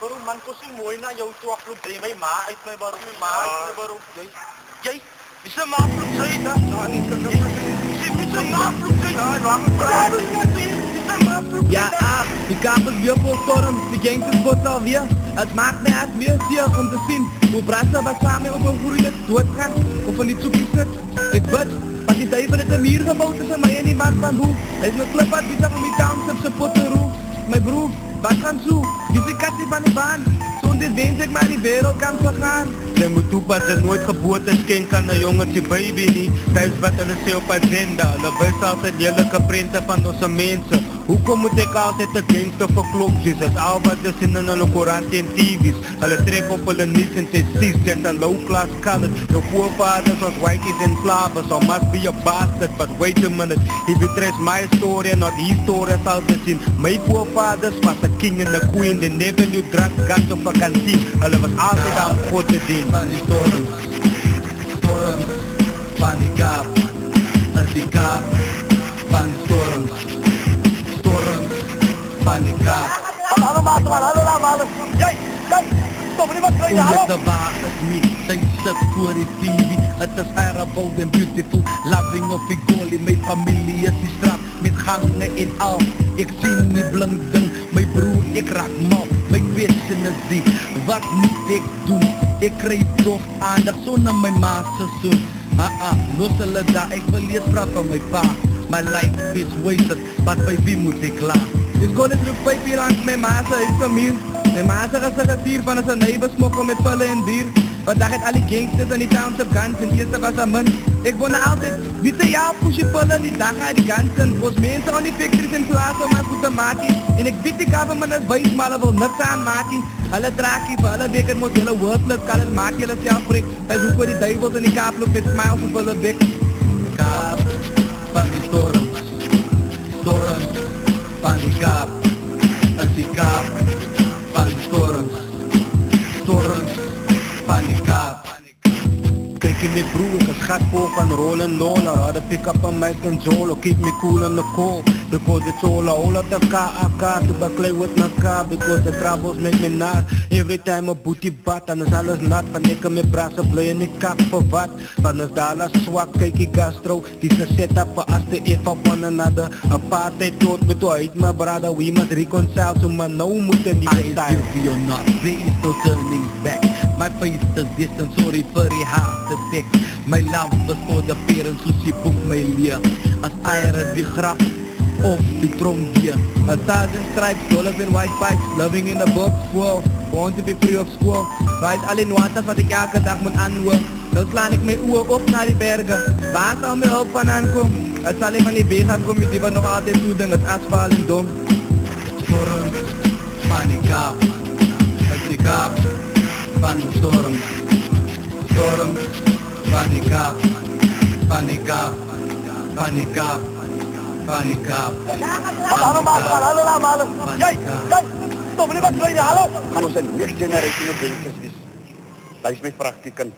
Bro, man ko si mooi na jou toe afloop drie my ma uit my baro, my ma uit my baro. Jy, jy, wie se ma afloop sy da? Ja, nie kan nou. Wie se ma afloop sy da? Ja, ah, die kapers weer vol storm, die gangsters wordt alweer. Het maakt mij echt meer zeer om te zien hoe Brassa wat samen op een groeiend doodgaan of van die toekie zit. Ik bid, want die duivel het een muur gebouwd tussen mij en die man van hoe. Hij is mijn club uit, die zegt om die township zijn potten roe. Mijn broer, wat gaan zo? Die zit katje van de baan. Zo'n dit wens ik maar die wereld kan vergaan. Jy moet toepassen, nooit geboorte skenk aan 'n jongetjie baby nie. Dis wat hulle sê op agenda. Hulle wys altyd lelike prente van ons mense. Hoekom moet ek altyd 'n gangster vir klopjies? Dis al wat hulle sien in hulle koerante en TV's. Hulle trek op hulle nuus en sê sis, jy's 'n low class colored. Your forefathers was whiteys and flavors, so must be a bastard. But wait a minute, if you trace my story and not his story, sal jy sien. My forefathers was a king and a queen. They never knew drugs, guns of vakansie. Hulle was altyd aan God te dien. Van die storm, storm, van die kap, as die kap, kap. Hallo maat, hallo maat. Jy, jy, stop nie wat kry jy. Omdat de wagens niet, zij zit voor die TV. Het is terrible and beautiful, loving of ik goalie. Mijn familie is die straat, met gangen in al. Ik zie niet blank ding, mijn broer, ik raak mal. Mijn wezen is die, wat moet ik doen? Ik krijg toch aandacht, zo naar mijn ma's seizoen. Ah ah, los hulle daar, ik wil eerst praten van mijn pa. My life is wasted, wat bij wie moet ik klaar? Ik kon het nu vijf hier langs mijn ma's huis familie. Mijn ma's is een getier van zijn neighbors smokken met vullen en bier. Vandaag het al die gangsters en die township guns en eerste was een man. Ik woon altijd, wie te jou push je vullen, die dag uit die gansen. Ons mensen aan die factories in plaats om mijn goed te maken. En ik weet die government is wijs, maar hulle wil niks aan maken. Hulle draakie, vir hulle het moet hulle worthless, kan het maak, hulle self breek. Hij zoekt voor die duivels in die kaap loop met smiles op hulle bek. Kaap, van die storm, van die kaap. Kyk in die broer, ek gat vol van roll and lola. Had pick up a mic and solo, keep me cool on the call. Because it's all a whole lot of KAK to baklay with my car. Because the troubles make me nat. Every time a booty bat, is alles nat. Van ek met brasse bly en ek kap vir wat. Van is daar alles swak, kyk die gastro. Die se set up for us to eat for one another. Apartheid dood met toe uit my brother. We must reconcile, so man nou moet in die I style. guilty or not, there is no turning back. My face is distant, sorry vir die harte dik. My love was voor de parents, soos die boek my leer. As eieren die graf, of die tromgeer. A thousand stripes, dollars in white pipes, living in a box world. Born to be free of school. Right al in waters wat ek elke dag moet aanhoor. Nou slaan ek my oor op naar die bergen. Waar sal my hulp van aankom? Het sal nie van die weg aankom, die wat nog altijd toe ding, het asfalt en dom. Storm, panikap, panikap, panistorm, storm, panikap, panikap, panikap, panikap, Hallo maat, hallo maat. Jy, jy, stop nie wat kry jy. Hallo. gaan ons 'n next generation of denkers wees. Dit is my praktikum.